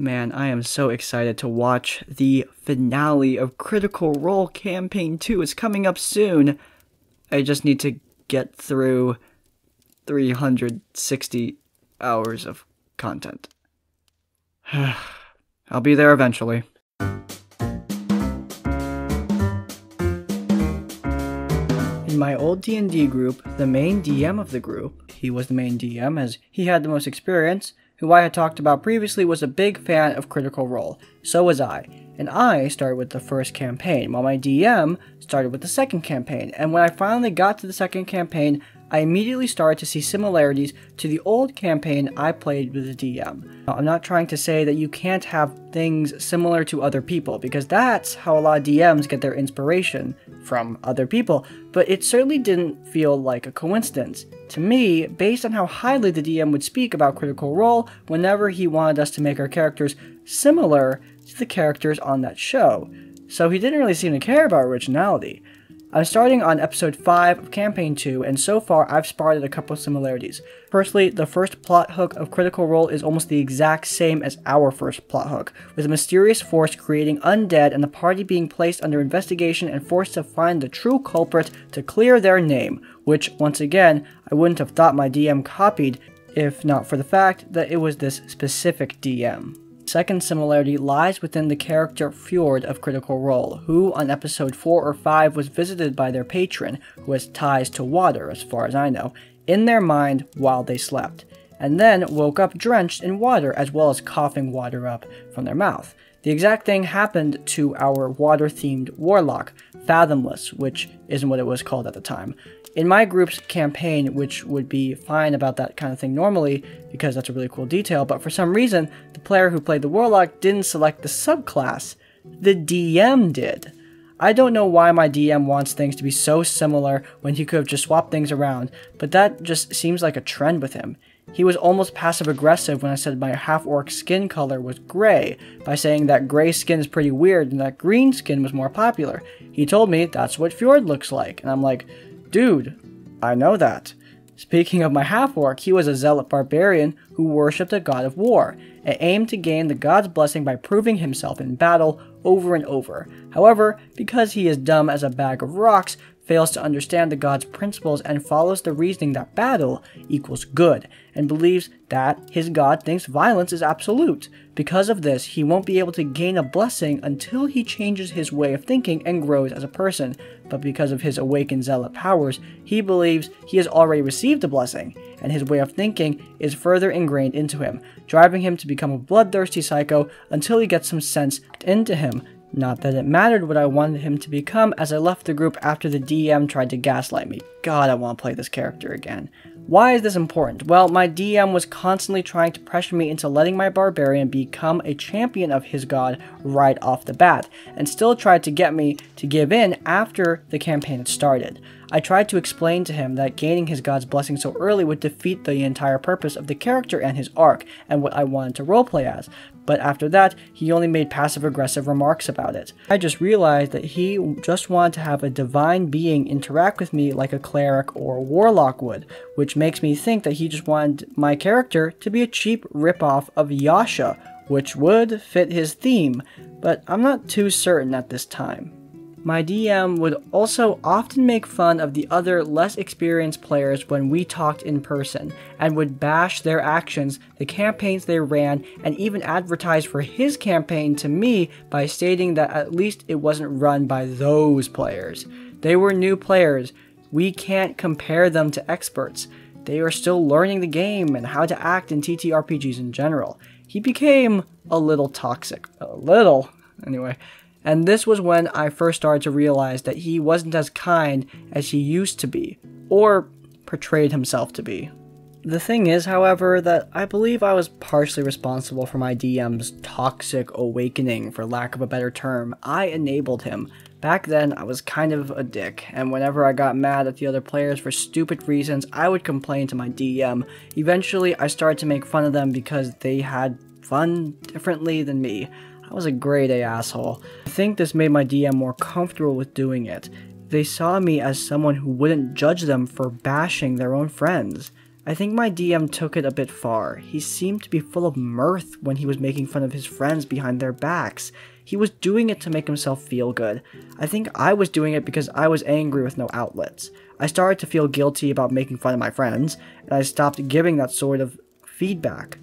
Man, I am so excited to watch the finale of Critical Role Campaign 2. It's coming up soon. I just need to get through 360 hours of content. I'll be there eventually. In my old D&D group, the main DM of the group, he was the main DM as he had the most experience, who I had talked about previously was a big fan of Critical Role. So was I. And I started with the first campaign, while my DM started with the second campaign. And when I finally got to the second campaign, I immediately started to see similarities to the old campaign I played with the DM. Now, I'm not trying to say that you can't have things similar to other people, because that's how a lot of DMs get their inspiration from other people, but it certainly didn't feel like a coincidence. To me, based on how highly the DM would speak about Critical Role whenever he wanted us to make our characters similar to the characters on that show. So he didn't really seem to care about originality. I'm starting on episode 5 of Campaign 2, and so far I've spotted a couple similarities. Firstly, the first plot hook of Critical Role is almost the exact same as our first plot hook, with a mysterious force creating undead and the party being placed under investigation and forced to find the true culprit to clear their name, which, once again, I wouldn't have thought my DM copied if not for the fact that it was this specific DM. Second similarity lies within the character Fjord of Critical Role, who on episode 4 or 5 was visited by their patron, who has ties to water, as far as I know, in their mind while they slept, and then woke up drenched in water as well as coughing water up from their mouth. The exact thing happened to our water themed warlock, Fathomless, which isn't what it was called at the time. In my group's campaign, which would be fine about that kind of thing normally, because that's a really cool detail, but for some reason, the player who played the Warlock didn't select the subclass. The DM did. I don't know why my DM wants things to be so similar when he could have just swapped things around, but that just seems like a trend with him. He was almost passive aggressive when I said my half orc skin color was gray, by saying that gray skin is pretty weird and that green skin was more popular. He told me that's what Fjord looks like, and I'm like, Dude, I know that. Speaking of my half orc, he was a zealot barbarian who worshipped a god of war and aimed to gain the god's blessing by proving himself in battle over and over. However, because he is dumb as a bag of rocks, fails to understand the god's principles and follows the reasoning that battle equals good, and believes that his god thinks violence is absolute. Because of this, he won't be able to gain a blessing until he changes his way of thinking and grows as a person. But because of his awakened zealot powers, he believes he has already received a blessing, and his way of thinking is further ingrained into him, driving him to become a bloodthirsty psycho until he gets some sense into him not that it mattered what I wanted him to become as I left the group after the DM tried to gaslight me. God, I want to play this character again. Why is this important? Well, my DM was constantly trying to pressure me into letting my barbarian become a champion of his god right off the bat, and still tried to get me to give in after the campaign had started. I tried to explain to him that gaining his god's blessing so early would defeat the entire purpose of the character and his arc, and what I wanted to roleplay as, but after that, he only made passive aggressive remarks about it. I just realized that he just wanted to have a divine being interact with me like a cleric or a warlock would, which makes me think that he just wanted my character to be a cheap ripoff of Yasha, which would fit his theme, but I'm not too certain at this time. My DM would also often make fun of the other less experienced players when we talked in person, and would bash their actions, the campaigns they ran, and even advertise for his campaign to me by stating that at least it wasn't run by those players. They were new players. We can't compare them to experts. They are still learning the game and how to act in TTRPGs in general. He became a little toxic. A little, anyway. And this was when I first started to realize that he wasn't as kind as he used to be, or portrayed himself to be. The thing is, however, that I believe I was partially responsible for my DM's toxic awakening, for lack of a better term. I enabled him. Back then, I was kind of a dick, and whenever I got mad at the other players for stupid reasons, I would complain to my DM. Eventually, I started to make fun of them because they had fun differently than me. I was a grade A asshole. I think this made my DM more comfortable with doing it. They saw me as someone who wouldn't judge them for bashing their own friends. I think my DM took it a bit far. He seemed to be full of mirth when he was making fun of his friends behind their backs. He was doing it to make himself feel good. I think I was doing it because I was angry with no outlets. I started to feel guilty about making fun of my friends, and I stopped giving that sort of feedback.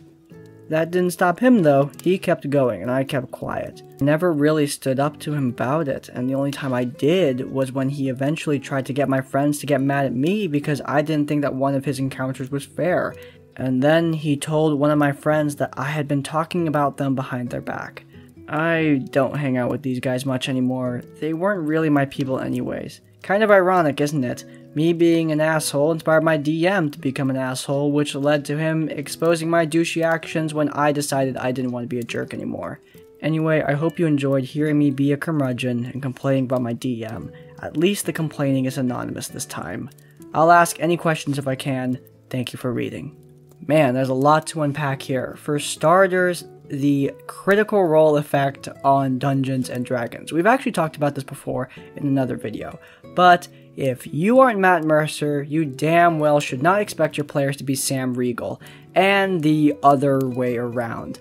That didn't stop him though, he kept going and I kept quiet. Never really stood up to him about it, and the only time I did was when he eventually tried to get my friends to get mad at me because I didn't think that one of his encounters was fair. And then he told one of my friends that I had been talking about them behind their back. I don't hang out with these guys much anymore. They weren't really my people anyways. Kind of ironic, isn't it? Me being an asshole inspired my DM to become an asshole, which led to him exposing my douchey actions when I decided I didn't want to be a jerk anymore. Anyway, I hope you enjoyed hearing me be a curmudgeon and complaining about my DM. At least the complaining is anonymous this time. I'll ask any questions if I can. Thank you for reading. Man, there's a lot to unpack here. For starters, the critical role effect on Dungeons and Dragons. We've actually talked about this before in another video, but if you aren't Matt Mercer, you damn well should not expect your players to be Sam Riegel, and the other way around.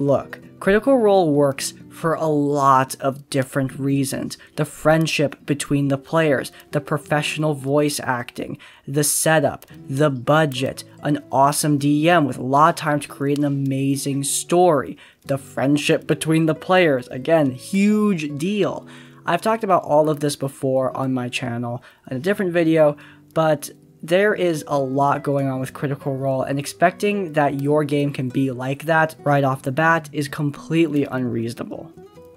Look, Critical Role works for a lot of different reasons. The friendship between the players, the professional voice acting, the setup, the budget, an awesome DM with a lot of time to create an amazing story, the friendship between the players, again, huge deal. I've talked about all of this before on my channel in a different video, but there is a lot going on with Critical Role, and expecting that your game can be like that right off the bat is completely unreasonable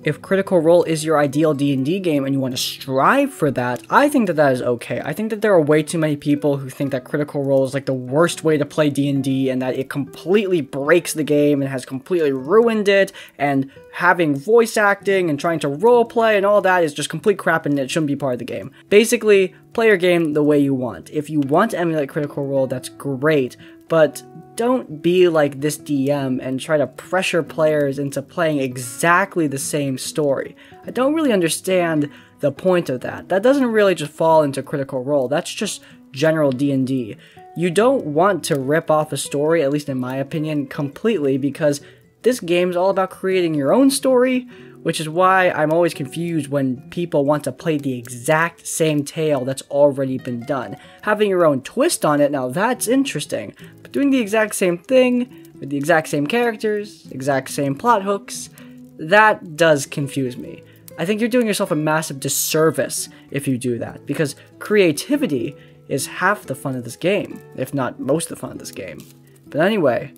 if Critical Role is your ideal D&D game and you want to strive for that, I think that that is okay. I think that there are way too many people who think that Critical Role is like the worst way to play D&D and that it completely breaks the game and has completely ruined it and having voice acting and trying to roleplay and all that is just complete crap and it shouldn't be part of the game. Basically, play your game the way you want. If you want to emulate Critical Role, that's great, but don't be like this DM and try to pressure players into playing exactly the same story. I don't really understand the point of that. That doesn't really just fall into critical role. That's just general D&D. You don't want to rip off a story, at least in my opinion, completely because this game's all about creating your own story, which is why I'm always confused when people want to play the exact same tale that's already been done. Having your own twist on it, now that's interesting, but doing the exact same thing with the exact same characters, exact same plot hooks, that does confuse me. I think you're doing yourself a massive disservice if you do that, because creativity is half the fun of this game, if not most of the fun of this game. But anyway,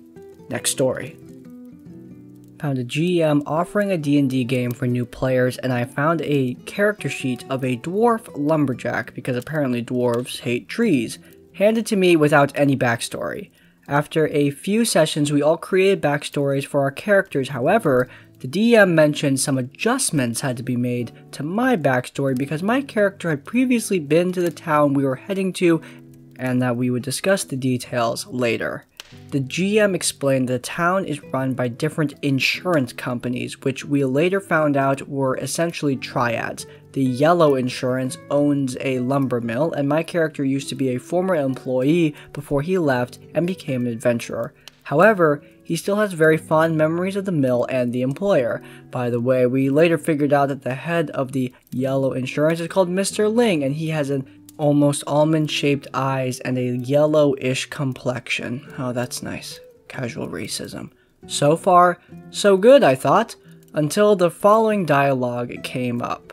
next story. Found a GM offering a D&D game for new players, and I found a character sheet of a dwarf lumberjack, because apparently dwarves hate trees, handed to me without any backstory. After a few sessions, we all created backstories for our characters. However, the DM mentioned some adjustments had to be made to my backstory because my character had previously been to the town we were heading to and that we would discuss the details later. The GM explained the town is run by different insurance companies, which we later found out were essentially triads. The Yellow Insurance owns a lumber mill, and my character used to be a former employee before he left and became an adventurer. However, he still has very fond memories of the mill and the employer. By the way, we later figured out that the head of the Yellow Insurance is called Mr. Ling, and he has an almost almond shaped eyes and a yellowish complexion. Oh, that's nice. Casual racism. So far, so good, I thought, until the following dialogue came up.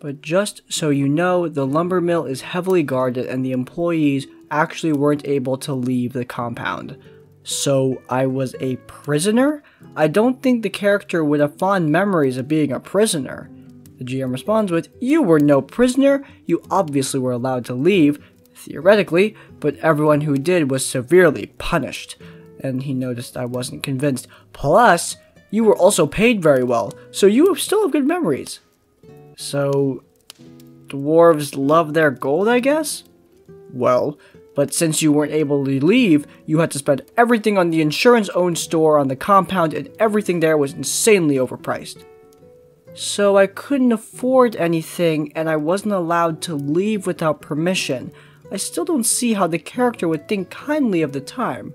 But just so you know, the lumber mill is heavily guarded and the employees actually weren't able to leave the compound. So I was a prisoner? I don't think the character would have fond memories of being a prisoner. The GM responds with, You were no prisoner, you obviously were allowed to leave, theoretically, but everyone who did was severely punished. And he noticed I wasn't convinced. Plus, you were also paid very well, so you still have good memories. So, dwarves love their gold, I guess? Well, but since you weren't able to leave, you had to spend everything on the insurance-owned store on the compound and everything there was insanely overpriced. So I couldn't afford anything and I wasn't allowed to leave without permission. I still don't see how the character would think kindly of the time.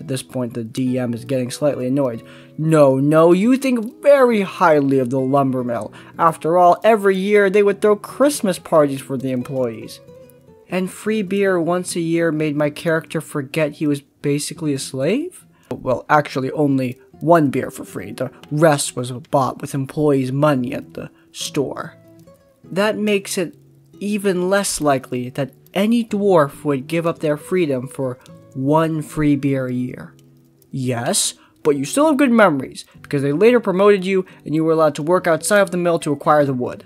At this point, the DM is getting slightly annoyed. No, no, you think very highly of the lumber mill. After all, every year they would throw Christmas parties for the employees. And free beer once a year made my character forget he was basically a slave? Well, actually, only one beer for free. The rest was bought with employees' money at the store. That makes it even less likely that any dwarf would give up their freedom for one free beer a year. Yes, but you still have good memories, because they later promoted you and you were allowed to work outside of the mill to acquire the wood.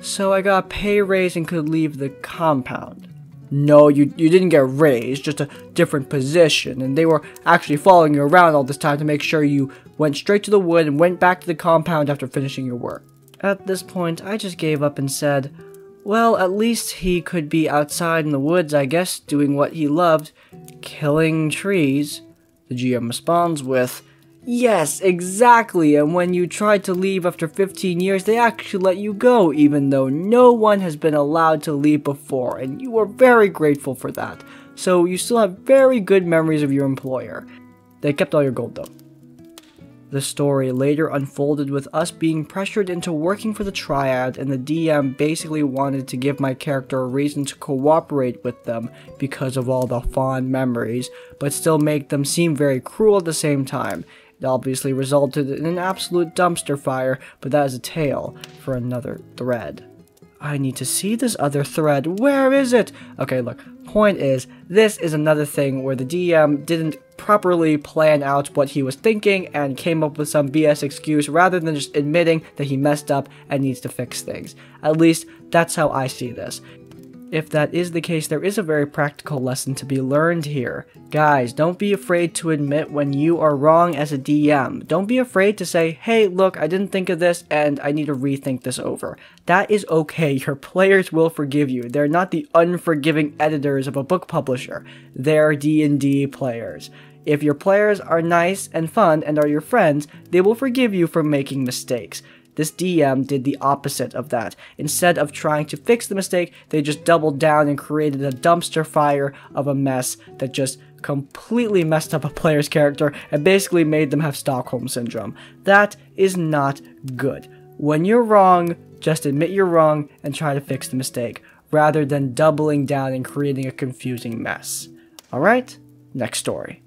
So I got a pay raise and could leave the compound. No, you, you didn't get raised, just a different position, and they were actually following you around all this time to make sure you went straight to the wood and went back to the compound after finishing your work. At this point, I just gave up and said, well, at least he could be outside in the woods, I guess, doing what he loved, killing trees. The GM responds with, Yes, exactly, and when you tried to leave after 15 years, they actually let you go, even though no one has been allowed to leave before, and you were very grateful for that. So you still have very good memories of your employer. They kept all your gold though. The story later unfolded with us being pressured into working for the Triad, and the DM basically wanted to give my character a reason to cooperate with them because of all the fond memories, but still make them seem very cruel at the same time. Obviously resulted in an absolute dumpster fire, but that is a tale for another thread. I need to see this other thread. Where is it? Okay, look. Point is, this is another thing where the DM didn't properly plan out what he was thinking and came up with some BS excuse rather than just admitting that he messed up and needs to fix things. At least, that's how I see this. If that is the case, there is a very practical lesson to be learned here. Guys, don't be afraid to admit when you are wrong as a DM. Don't be afraid to say, hey, look, I didn't think of this and I need to rethink this over. That is okay. Your players will forgive you. They're not the unforgiving editors of a book publisher. They're D&D players. If your players are nice and fun and are your friends, they will forgive you for making mistakes. This DM did the opposite of that. Instead of trying to fix the mistake, they just doubled down and created a dumpster fire of a mess that just completely messed up a player's character and basically made them have Stockholm Syndrome. That is not good. When you're wrong, just admit you're wrong and try to fix the mistake, rather than doubling down and creating a confusing mess. Alright, next story.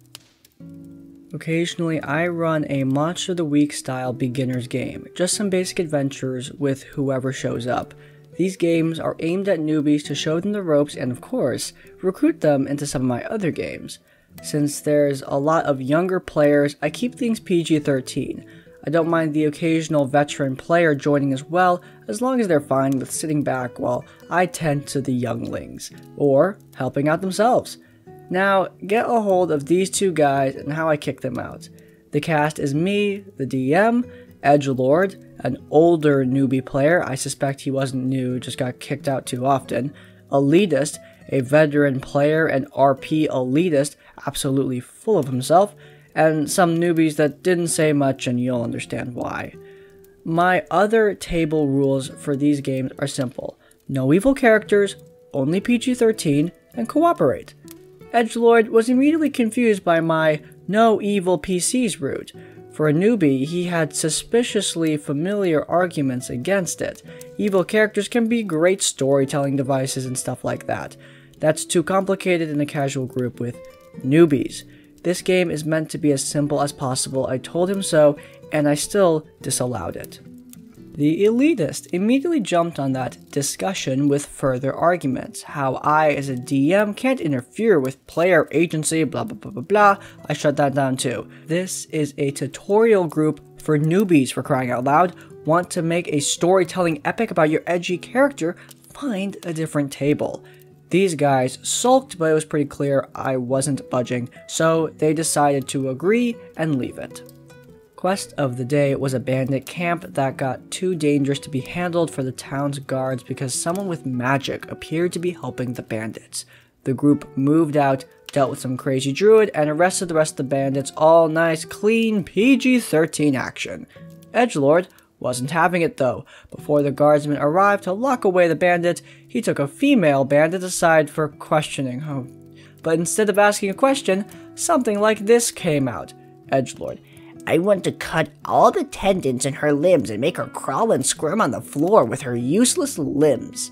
Occasionally, I run a Monster of the Week style beginner's game, just some basic adventures with whoever shows up. These games are aimed at newbies to show them the ropes and, of course, recruit them into some of my other games. Since there's a lot of younger players, I keep things PG 13. I don't mind the occasional veteran player joining as well, as long as they're fine with sitting back while I tend to the younglings, or helping out themselves. Now, get a hold of these two guys and how I kick them out. The cast is me, the DM, Edge Lord, an older newbie player, I suspect he wasn't new, just got kicked out too often, Elitist, a veteran player and RP elitist, absolutely full of himself, and some newbies that didn't say much and you'll understand why. My other table rules for these games are simple. No evil characters, only PG-13, and cooperate. Edgelord was immediately confused by my no evil PCs route. For a newbie, he had suspiciously familiar arguments against it. Evil characters can be great storytelling devices and stuff like that. That's too complicated in a casual group with newbies. This game is meant to be as simple as possible. I told him so, and I still disallowed it. The elitist immediately jumped on that discussion with further arguments. How I, as a DM, can't interfere with player agency, blah blah blah blah blah. I shut that down too. This is a tutorial group for newbies for crying out loud. Want to make a storytelling epic about your edgy character? Find a different table. These guys sulked, but it was pretty clear I wasn't budging, so they decided to agree and leave it. Quest of the day was a bandit camp that got too dangerous to be handled for the town's guards because someone with magic appeared to be helping the bandits. The group moved out, dealt with some crazy druid, and arrested the rest of the bandits all nice, clean, PG-13 action. Edgelord wasn't having it though. Before the guardsman arrived to lock away the bandit, he took a female bandit aside for questioning. Oh. But instead of asking a question, something like this came out. Edgelord. I want to cut all the tendons in her limbs and make her crawl and squirm on the floor with her useless limbs.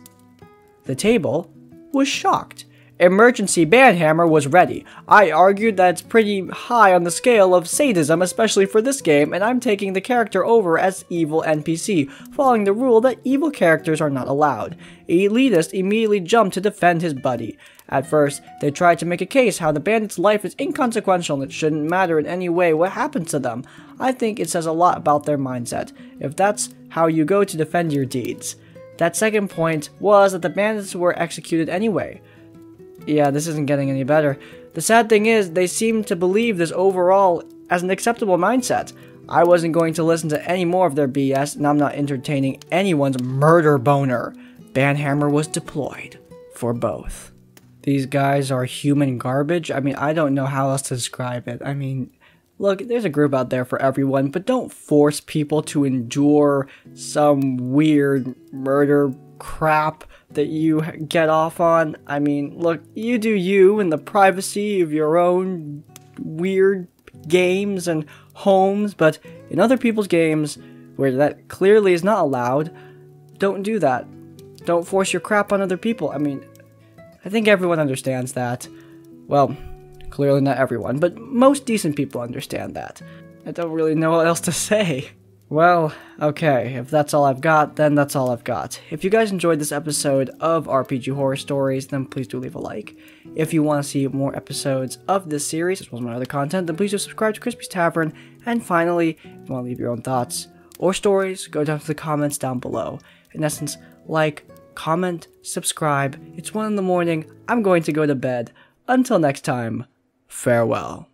The table was shocked. Emergency Banhammer was ready. I argued that it's pretty high on the scale of sadism, especially for this game, and I'm taking the character over as evil NPC, following the rule that evil characters are not allowed. Elitist immediately jumped to defend his buddy. At first, they tried to make a case how the bandit's life is inconsequential and it shouldn't matter in any way what happens to them. I think it says a lot about their mindset, if that's how you go to defend your deeds. That second point was that the bandits were executed anyway. Yeah, this isn't getting any better. The sad thing is, they seem to believe this overall as an acceptable mindset. I wasn't going to listen to any more of their BS, and I'm not entertaining anyone's murder boner. Banhammer was deployed for both. These guys are human garbage. I mean, I don't know how else to describe it. I mean, look, there's a group out there for everyone, but don't force people to endure some weird murder crap that you get off on. I mean, look, you do you in the privacy of your own weird games and homes, but in other people's games where that clearly is not allowed, don't do that. Don't force your crap on other people. I mean, I think everyone understands that. Well, clearly not everyone, but most decent people understand that. I don't really know what else to say. Well, okay, if that's all I've got, then that's all I've got. If you guys enjoyed this episode of RPG Horror Stories, then please do leave a like. If you want to see more episodes of this series, as well as my other content, then please do subscribe to Crispy's Tavern. And finally, if you want to leave your own thoughts or stories, go down to the comments down below. In essence, like, comment, subscribe. It's 1 in the morning. I'm going to go to bed. Until next time, farewell.